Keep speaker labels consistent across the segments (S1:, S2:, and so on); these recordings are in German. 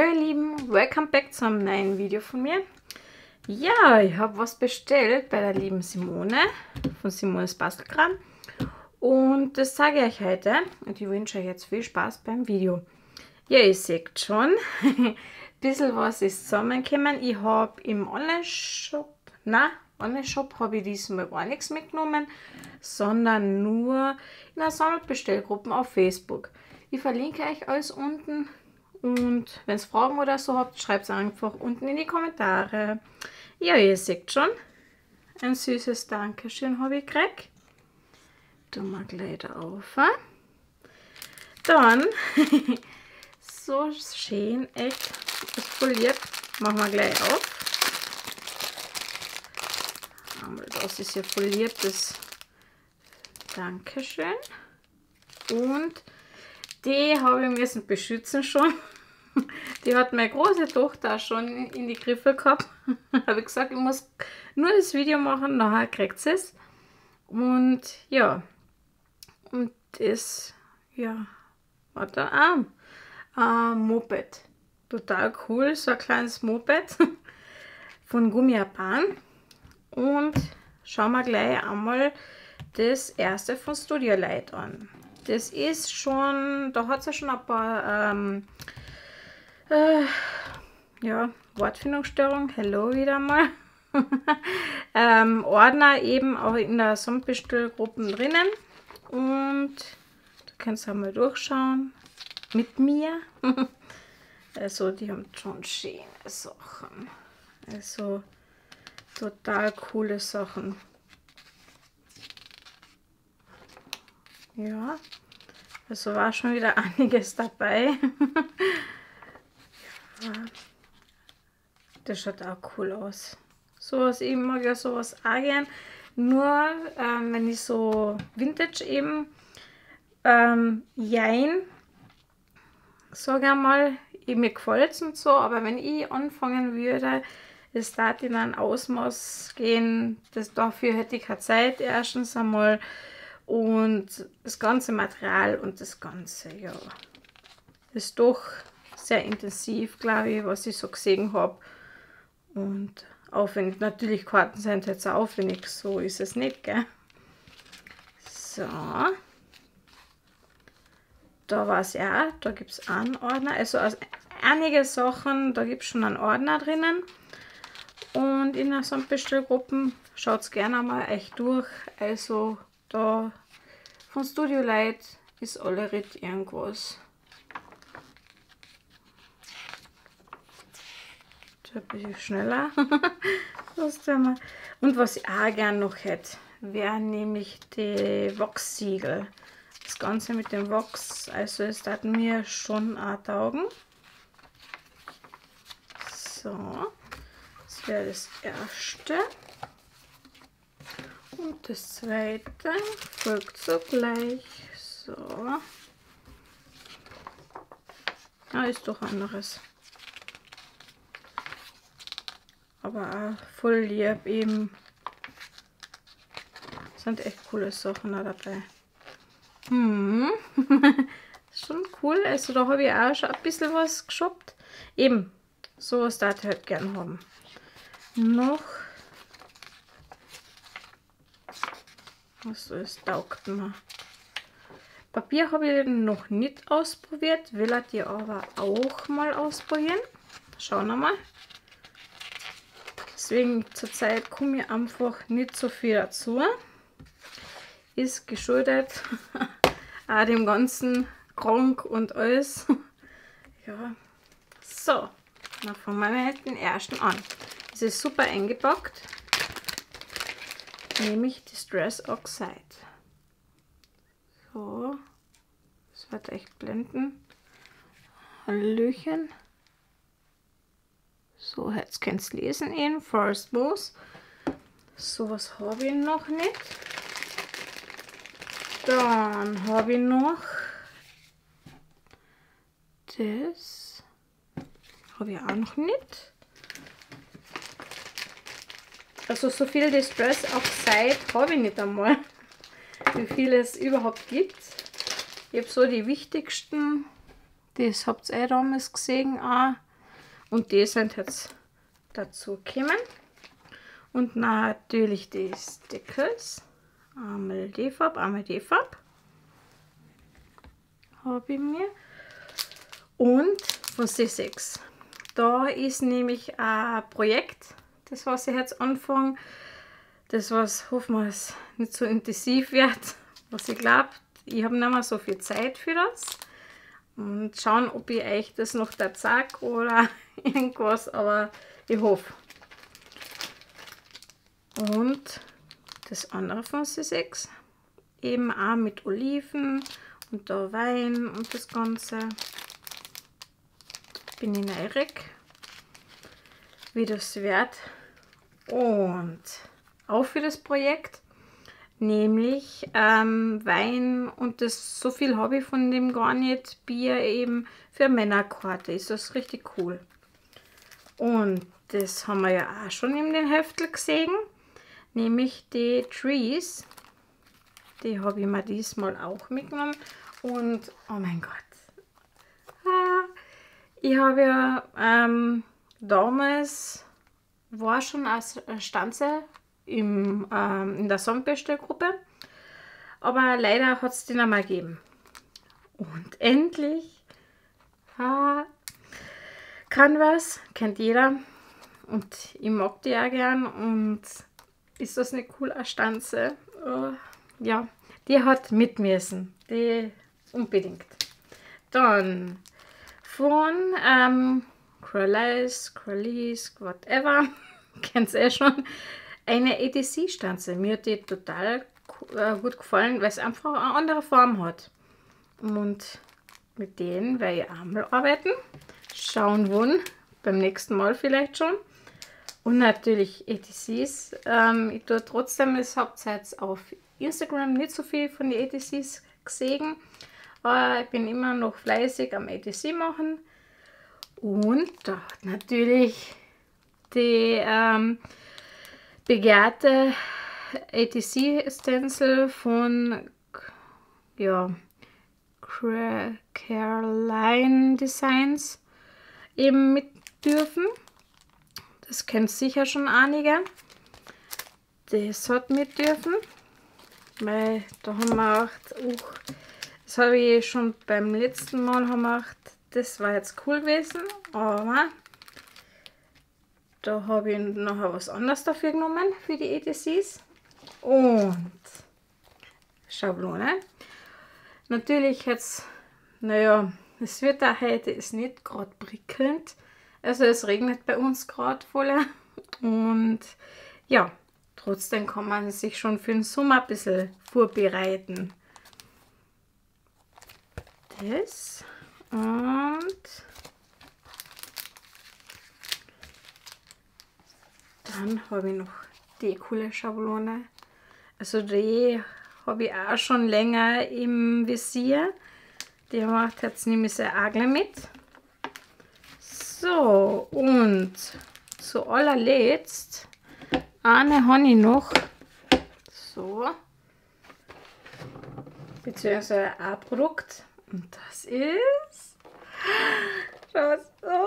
S1: Hallo ihr Lieben, welcome back zu einem neuen Video von mir. Ja, ich habe was bestellt bei der lieben Simone von Simones Bastelkram und das zeige ich euch heute und ich wünsche euch jetzt viel Spaß beim Video. Ja, ihr seht schon, ein bisschen was ist zusammengekommen. Ich habe im Online-Shop, na Online-Shop habe ich diesmal gar nichts mitgenommen, sondern nur in der Sammelbestellgruppe auf Facebook. Ich verlinke euch alles unten und wenn ihr Fragen oder so habt, schreibt es einfach unten in die Kommentare. Ja, ihr seht schon, ein süßes Dankeschön habe ich gekriegt. Tun wir gleich da auf. Dann, so schön, echt, das foliert, machen wir gleich auf. Das ist ja foliertes Dankeschön. Und die habe ich müssen beschützen schon. Die hat meine große Tochter schon in die Griffe gehabt. habe ich gesagt, ich muss nur das Video machen, nachher kriegt sie es. Und ja, und das, ja, hat er auch ein Moped. Total cool, so ein kleines Moped von Gummiapan. Und schauen wir gleich einmal das erste von Studio Light an. Das ist schon, da hat es ja schon ein paar ähm, äh, ja, Wortfindungsstörung, hello wieder mal. ähm, Ordner eben auch in der Samtbestellgruppen drinnen und da kannst du mal durchschauen mit mir. also die haben schon schöne Sachen. Also total coole Sachen. Ja, also war schon wieder einiges dabei. Das schaut auch cool aus. Sowas, ich mag ja sowas auch gern. Nur ähm, wenn ich so Vintage eben, ähm, jein, sage einmal, mir gefällt es und so, aber wenn ich anfangen würde, es darf in ein Ausmaß gehen, das, dafür hätte ich keine Zeit erstens einmal und das ganze Material und das ganze, ja, ist doch sehr intensiv, glaube ich, was ich so gesehen habe und aufwendig, natürlich Karten sind jetzt auch aufwendig, so ist es nicht, gell? So, da war es ja, da gibt es einen Ordner, also einige Sachen, da gibt es schon einen Ordner drinnen und in der Samtbestellgruppen schaut es gerne mal echt durch. Also da von Studio Light ist alle Ritt irgendwas. Ein bisschen schneller. Und was ich auch gerne noch hätte, wäre nämlich die Wachssiegel. Das Ganze mit dem Wachs, also es hat mir schon auch taugen. So wäre das erste. Und das zweite folgt sogleich. So. Ah, ist doch anderes. Aber auch voll lieb eben. Sind echt coole Sachen dabei. Hm. schon cool. Also da habe ich auch schon ein bisschen was geshoppt. Eben, sowas darf ich halt gern haben noch was es taugt mir. Papier habe ich noch nicht ausprobiert, will er dir aber auch mal ausprobieren. Schauen wir mal. Deswegen zurzeit komme ich einfach nicht so viel dazu. Ist geschuldet auch dem ganzen Krank und alles. ja, so, dann fangen wir mit den ersten an. Es ist super eingepackt, nämlich Distress Oxide. So, das wird echt blenden. Hallöchen. So, jetzt könnt ihr lesen in Forest Moose. So was habe ich noch nicht. Dann habe ich noch das. Habe ich auch noch nicht. Also so viel Distress Oxide habe ich nicht einmal, wie viel es überhaupt gibt. Ich habe so die wichtigsten, das habt ihr eh damals gesehen, auch Und die sind jetzt dazu gekommen. Und natürlich die Stickers. Einmal die Farbe, einmal die Farbe. Habe ich mir. Und von C6. Da ist nämlich ein Projekt, das was ich jetzt anfange. Das was hoffen wir es nicht so intensiv wird, was ich glaube. Ich habe nicht mehr so viel Zeit für das. Und schauen, ob ich euch das noch da zeige oder irgendwas, aber ich hoffe. Und das andere von C6, eben auch mit Oliven und da Wein und das Ganze. Bin ich neugierig, wie das wird. Und auch für das Projekt, nämlich ähm, Wein und das so viel habe ich von dem gar nicht, Bier eben für Männerkarte. Ist das richtig cool. Und das haben wir ja auch schon in den Heftel gesehen, nämlich die Trees. Die habe ich mir diesmal auch mitgenommen. Und oh mein Gott. Ah, ich habe ja ähm, damals war schon als Stanze im, ähm, in der Sonnenbestellgruppe, aber leider hat es den einmal gegeben. Und endlich ah, was, kennt jeder und ich mag die auch gern und ist das eine coole Stanze? Oh, ja, die hat mitmessen, die unbedingt. Dann von ähm, Crowleys, Crowleys, whatever, kennt ihr eh schon, eine ETC-Stanze. Mir hat die total äh, gut gefallen, weil es einfach eine andere Form hat. Und mit denen werde ich einmal arbeiten. Schauen, wann. Beim nächsten Mal vielleicht schon. Und natürlich ETCs. Ähm, ich tue trotzdem, es hauptsächlich auf Instagram nicht so viel von den ETCs gesehen. Aber ich bin immer noch fleißig am ETC machen. Und da hat natürlich die ähm, begehrte ATC-Stencil von ja, Caroline Designs eben mit dürfen. Das kennt sicher schon einige. Das hat mit dürfen. Weil da haben wir gedacht, uh, das habe ich schon beim letzten Mal gemacht. Das war jetzt cool gewesen, aber da habe ich nachher was anderes dafür genommen, für die ETCs. Und Schablone. Natürlich jetzt, naja, das Wetter heute ist nicht gerade prickelnd. Also es regnet bei uns gerade voll. Und ja, trotzdem kann man sich schon für den Sommer ein bisschen vorbereiten. Das und Dann habe ich noch die coole Schablone. Also die habe ich auch schon länger im Visier. Die macht jetzt nämlich sehr arg mit. So, und zu allerletzt eine ich noch. So. Beziehungsweise ein Produkt. Und das ist. Schaut so.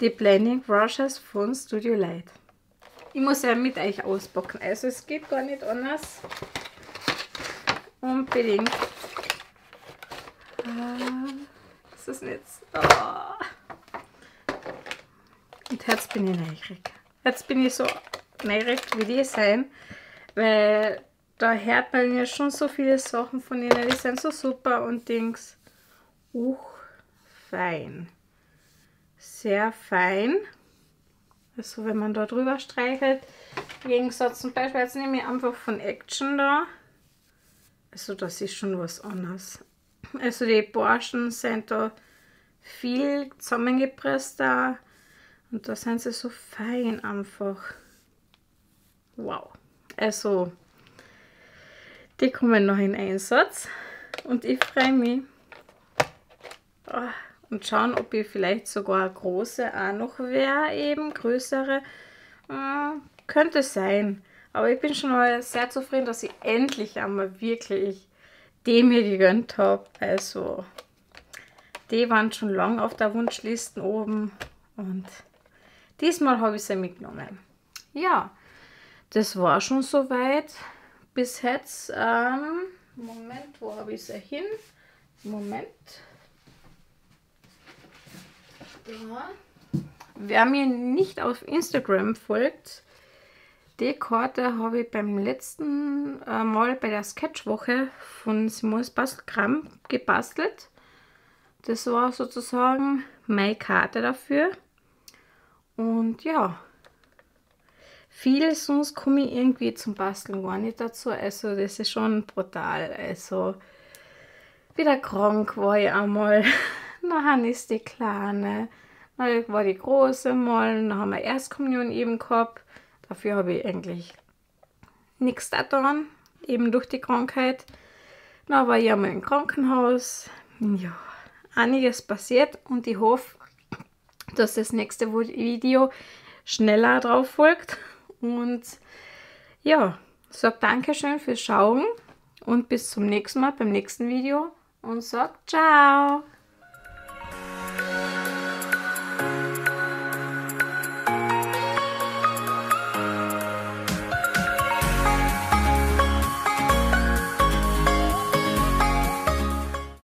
S1: Die Blending Brushes von Studio Light. Ich muss ja mit euch auspacken. Also es geht gar nicht anders. Unbedingt. Ah, ist das nicht oh. Und jetzt bin ich neugierig. Jetzt bin ich so neugierig, wie die sein. Weil da hört man ja schon so viele Sachen von ihnen. Die sind so super und Dings. Uch, fein. Sehr fein. Also wenn man da drüber streichelt. Im Gegensatz zum Beispiel, jetzt nehme ich einfach von Action da. Also das ist schon was anderes. Also die Borschen sind da viel zusammengepresst da. Und da sind sie so fein einfach. Wow. Also die kommen noch in Einsatz. Und ich freue mich. Oh und schauen, ob ich vielleicht sogar große auch noch wäre, eben größere. Äh, könnte sein. Aber ich bin schon mal sehr zufrieden, dass ich endlich einmal wirklich die mir gegönnt habe. Also, die waren schon lange auf der Wunschliste oben Und diesmal habe ich sie mitgenommen. Ja, das war schon soweit. Bis jetzt, ähm, Moment, wo habe ich sie hin? Moment. Ja. Wer mir nicht auf Instagram folgt, die Karte habe ich beim letzten äh, Mal bei der Sketchwoche von Simons Bastelkram gebastelt. Das war sozusagen meine Karte dafür. Und ja, viel sonst komme ich irgendwie zum Basteln gar nicht dazu. Also das ist schon brutal. Also wieder krank war ich einmal. Nachher ist die Kleine. Dann war die Große mal. Dann haben wir Erstkommunion eben gehabt. Dafür habe ich eigentlich nichts getan, eben durch die Krankheit. Dann war ich einmal im Krankenhaus. Ja, einiges passiert und ich hoffe, dass das nächste Video schneller drauf folgt. Und ja, sag Dankeschön fürs Schauen und bis zum nächsten Mal beim nächsten Video und sag ciao.